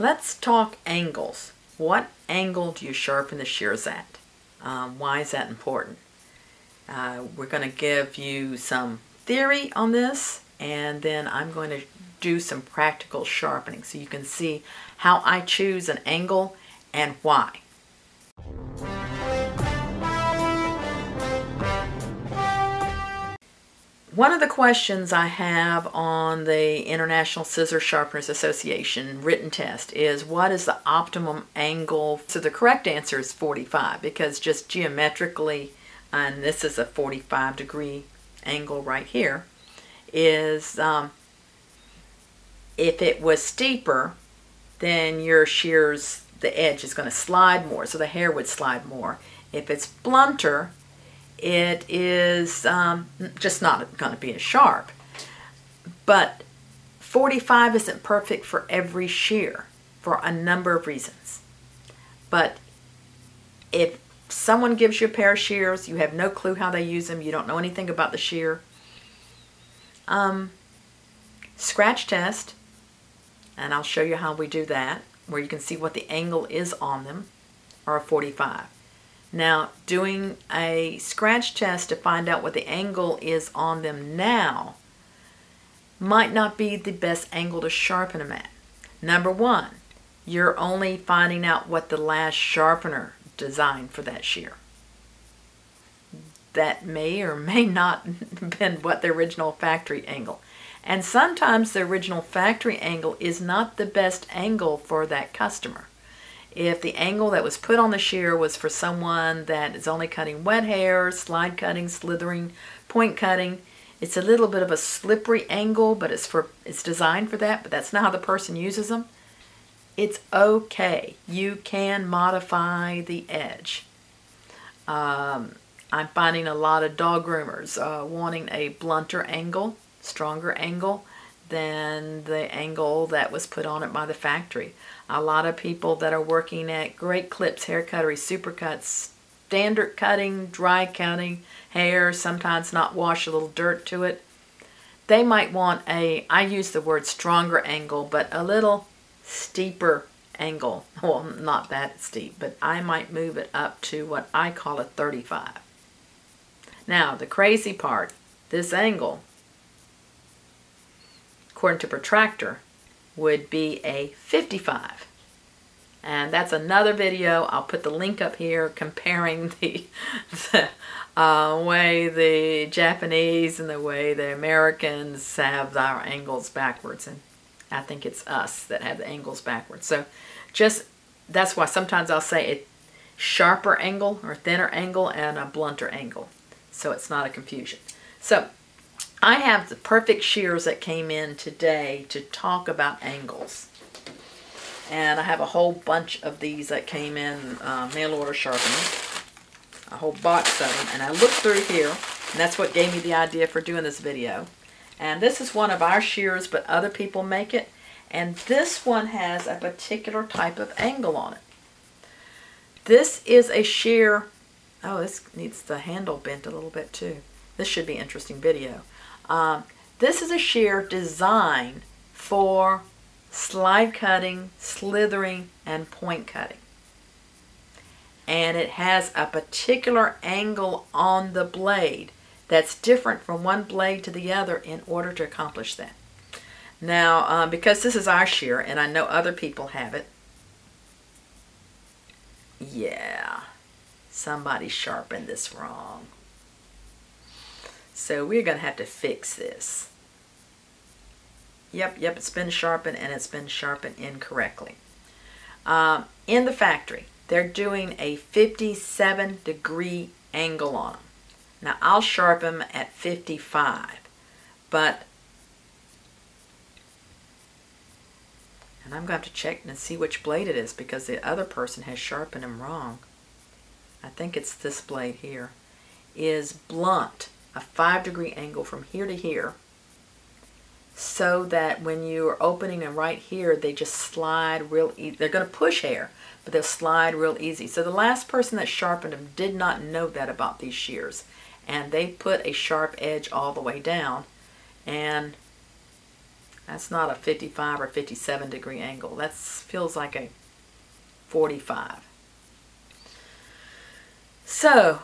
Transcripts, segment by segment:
Let's talk angles. What angle do you sharpen the shears at? Um, why is that important? Uh, we're going to give you some theory on this and then I'm going to do some practical sharpening so you can see how I choose an angle and why. One of the questions I have on the International Scissor Sharpeners Association written test is what is the optimum angle? So the correct answer is 45 because just geometrically, and this is a 45 degree angle right here, is um, if it was steeper, then your shears, the edge is going to slide more, so the hair would slide more. If it's blunter, it is um, just not going to be as sharp. But 45 isn't perfect for every shear for a number of reasons. But if someone gives you a pair of shears, you have no clue how they use them, you don't know anything about the shear, um, scratch test, and I'll show you how we do that, where you can see what the angle is on them, are a 45. Now, doing a scratch test to find out what the angle is on them now might not be the best angle to sharpen them at. Number one, you're only finding out what the last sharpener designed for that shear. That may or may not have been what the original factory angle. And sometimes the original factory angle is not the best angle for that customer. If the angle that was put on the shear was for someone that is only cutting wet hair, slide cutting, slithering, point cutting, it's a little bit of a slippery angle, but it's for it's designed for that, but that's not how the person uses them. It's okay. You can modify the edge. Um, I'm finding a lot of dog groomers uh, wanting a blunter angle, stronger angle than the angle that was put on it by the factory. A lot of people that are working at Great Clips Hair Cuttery Supercuts, standard cutting, dry cutting hair, sometimes not wash a little dirt to it. They might want a, I use the word stronger angle, but a little steeper angle. Well, not that steep, but I might move it up to what I call a 35. Now, the crazy part, this angle according to protractor, would be a 55. And that's another video. I'll put the link up here comparing the, the uh, way the Japanese and the way the Americans have our angles backwards. And I think it's us that have the angles backwards. So just, that's why sometimes I'll say a sharper angle or thinner angle and a blunter angle. So it's not a confusion. So I have the perfect shears that came in today to talk about angles. And I have a whole bunch of these that came in uh, mail order sharpening. A whole box of them. And I looked through here, and that's what gave me the idea for doing this video. And this is one of our shears, but other people make it. And this one has a particular type of angle on it. This is a shear. Oh, this needs the handle bent a little bit too. This should be interesting video. Um, this is a shear designed for slide cutting, slithering, and point cutting. And it has a particular angle on the blade that's different from one blade to the other in order to accomplish that. Now, um, because this is our shear, and I know other people have it, yeah, somebody sharpened this wrong. So we're going to have to fix this. Yep, yep, it's been sharpened and it's been sharpened incorrectly. Um, in the factory, they're doing a 57 degree angle on them. Now I'll sharpen them at 55, but and I'm going to have to check and see which blade it is because the other person has sharpened them wrong. I think it's this blade here, is blunt a five degree angle from here to here so that when you are opening them right here, they just slide real easy. They're going to push hair, but they'll slide real easy. So the last person that sharpened them did not know that about these shears. And they put a sharp edge all the way down. And That's not a 55 or 57 degree angle. That feels like a 45. So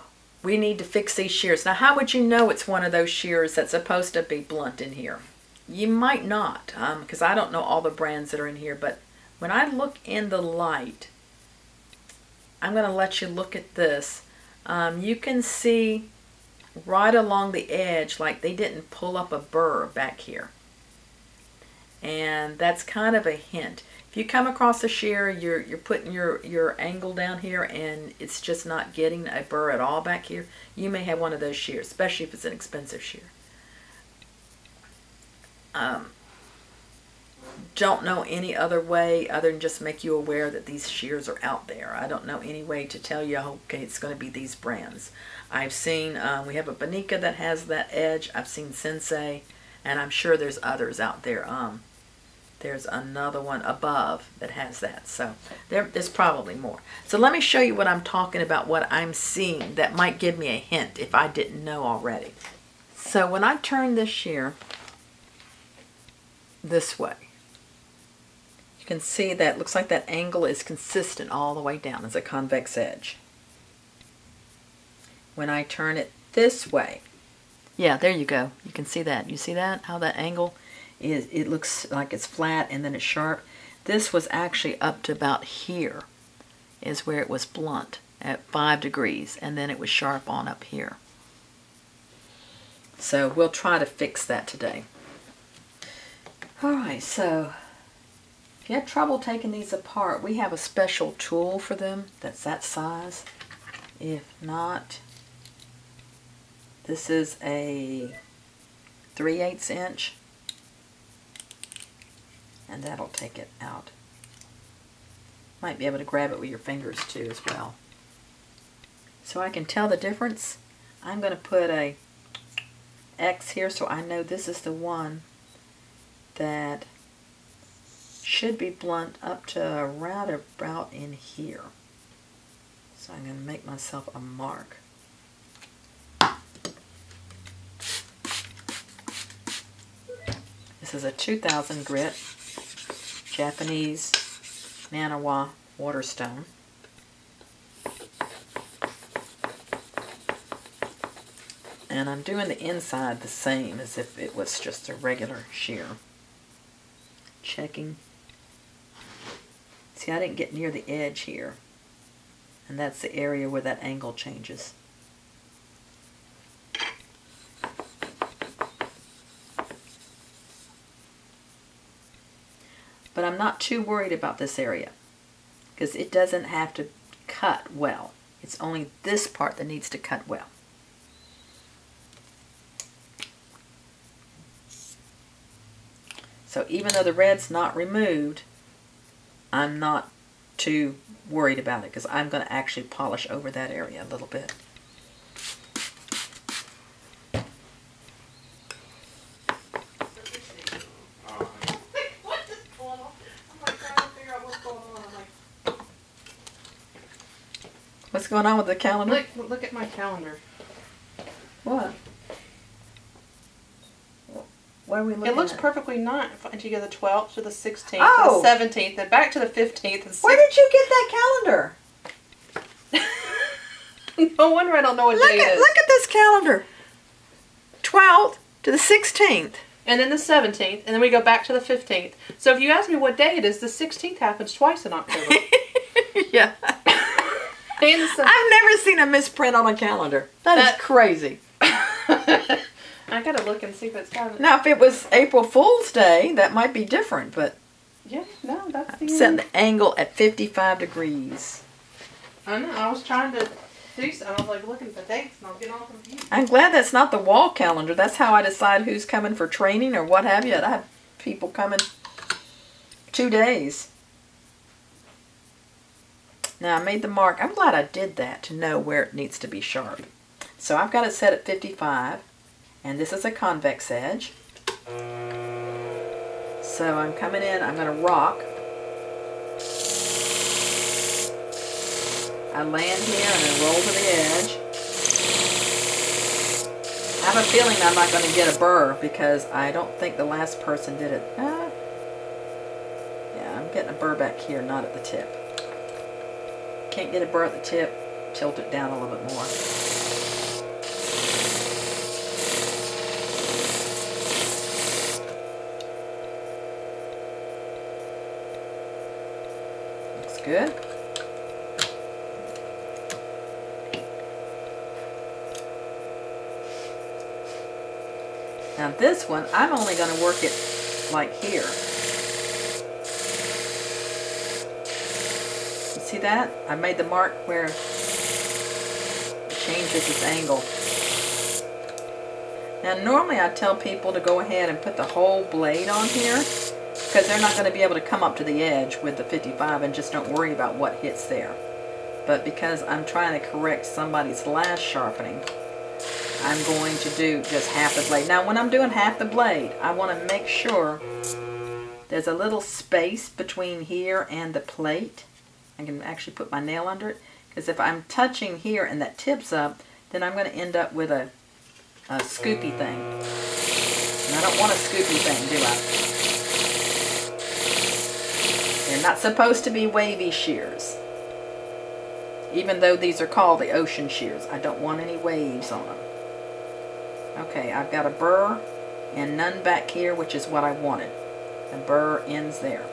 we need to fix these shears. Now how would you know it's one of those shears that's supposed to be blunt in here? You might not, because um, I don't know all the brands that are in here, but when I look in the light, I'm going to let you look at this. Um, you can see right along the edge like they didn't pull up a burr back here. And that's kind of a hint. If you come across a shear, you're, you're putting your, your angle down here and it's just not getting a burr at all back here, you may have one of those shears, especially if it's an expensive shear. Um, don't know any other way other than just make you aware that these shears are out there. I don't know any way to tell you, okay, it's going to be these brands. I've seen, um, we have a Bonika that has that edge. I've seen Sensei, and I'm sure there's others out there. Um, there's another one above that has that. So there, there's probably more. So let me show you what I'm talking about, what I'm seeing that might give me a hint if I didn't know already. So when I turn this shear this way, you can see that looks like that angle is consistent all the way down as a convex edge. When I turn it this way, yeah, there you go. You can see that. You see that? How that angle is, it looks like it's flat and then it's sharp. This was actually up to about here is where it was blunt at five degrees and then it was sharp on up here. So we'll try to fix that today. Alright, so if you have trouble taking these apart, we have a special tool for them that's that size. If not, this is a 3 8 inch and that'll take it out. Might be able to grab it with your fingers too as well. So I can tell the difference. I'm going to put a X here so I know this is the one that should be blunt up to around about in here. So I'm going to make myself a mark. This is a 2000 grit Japanese Naniwa Waterstone. And I'm doing the inside the same as if it was just a regular shear. Checking. See, I didn't get near the edge here. And that's the area where that angle changes. But I'm not too worried about this area because it doesn't have to cut well. It's only this part that needs to cut well. So even though the red's not removed, I'm not too worried about it because I'm going to actually polish over that area a little bit. What's going on with the calendar? Look, look at my calendar. What? What are we looking It looks at? perfectly not until you go the 12th to the 16th Oh. to the 17th, and back to the 15th and 16th. Where did you get that calendar? no wonder I don't know what Look day at is. look at this calendar. 12th to the 16th. And then the 17th, and then we go back to the 15th. So if you ask me what day it is, the 16th happens twice in October. yeah. I've never seen a misprint on a calendar. that is crazy. I gotta look and see if it's got it. Now, if it was April Fool's Day, that might be different, but Yeah, no, that's the set the angle at 55 degrees. I know. I was trying to do so. I was like looking at the dates, and I was getting all confused. I'm glad that's not the wall calendar. That's how I decide who's coming for training or what have you. I have people coming two days. Now I made the mark. I'm glad I did that to know where it needs to be sharp. So I've got it set at 55 and this is a convex edge. So I'm coming in, I'm going to rock. I land here and then roll to the edge. I have a feeling I'm not going to get a burr because I don't think the last person did it. Uh, Yeah, I'm getting a burr back here, not at the tip. Can't get a burr at the tip, tilt it down a little bit more. Looks good. Now this one, I'm only going to work it like here. See that? I made the mark where it changes its angle. Now normally I tell people to go ahead and put the whole blade on here because they're not going to be able to come up to the edge with the 55 and just don't worry about what hits there. But because I'm trying to correct somebody's last sharpening, I'm going to do just half the blade. Now when I'm doing half the blade, I want to make sure there's a little space between here and the plate. I can actually put my nail under it. Because if I'm touching here and that tips up, then I'm going to end up with a, a scoopy thing. And I don't want a scoopy thing, do I? They're not supposed to be wavy shears. Even though these are called the ocean shears, I don't want any waves on them. Okay, I've got a burr and none back here, which is what I wanted. The burr ends there.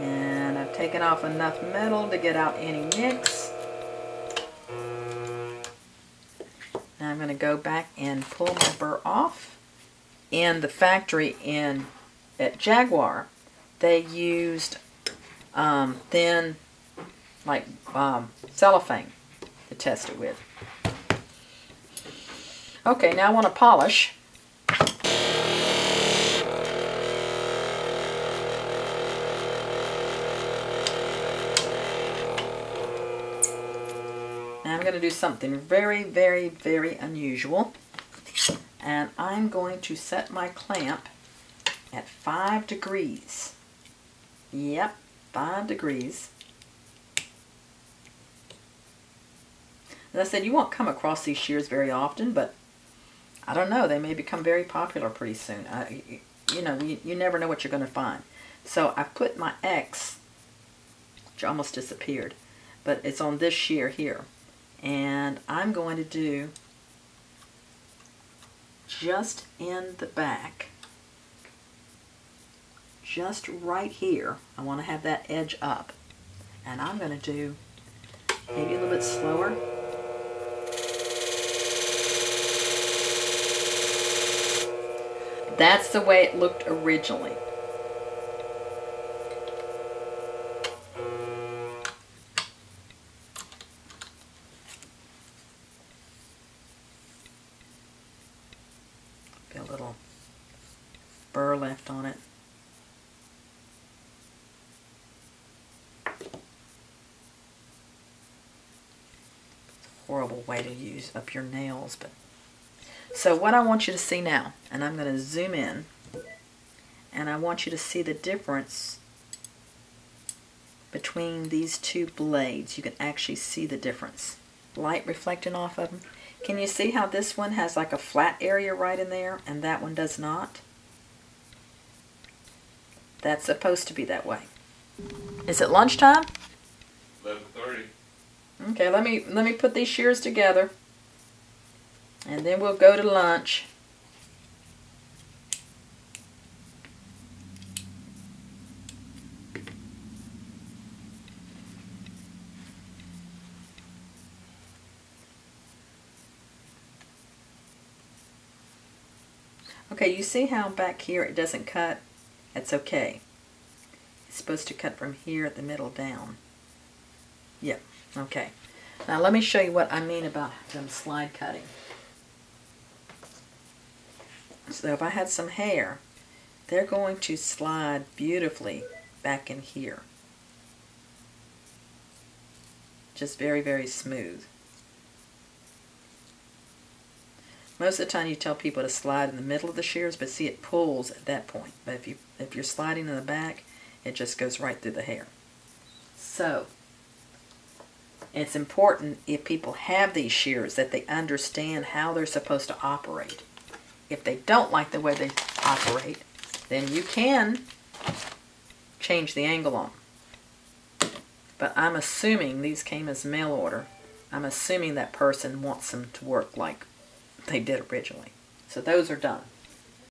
And I've taken off enough metal to get out any nicks. Now I'm going to go back and pull my burr off. In the factory in at Jaguar, they used um, thin, like um, cellophane to test it with. Okay, now I want to polish. I'm going to do something very, very, very unusual. And I'm going to set my clamp at 5 degrees. Yep, 5 degrees. As I said, you won't come across these shears very often, but I don't know. They may become very popular pretty soon. I, you know, you, you never know what you're going to find. So I put my X, which almost disappeared, but it's on this shear here. And I'm going to do just in the back, just right here. I want to have that edge up. And I'm going to do maybe a little bit slower. That's the way it looked originally. Be a little burr left on it. Horrible way to use up your nails, but so what I want you to see now, and I'm going to zoom in, and I want you to see the difference between these two blades. You can actually see the difference. Light reflecting off of them. Can you see how this one has like a flat area right in there, and that one does not? That's supposed to be that way. Is it lunchtime? 11:30. Okay, let me let me put these shears together. And then we'll go to lunch. Okay, you see how back here it doesn't cut? That's okay. It's supposed to cut from here at the middle down. Yep, okay. Now let me show you what I mean about them slide cutting. So if I had some hair, they're going to slide beautifully back in here. Just very, very smooth. Most of the time you tell people to slide in the middle of the shears, but see it pulls at that point. But if, you, if you're sliding in the back, it just goes right through the hair. So, it's important if people have these shears that they understand how they're supposed to operate. If they don't like the way they operate, then you can change the angle on. But I'm assuming these came as mail order. I'm assuming that person wants them to work like they did originally. So those are done.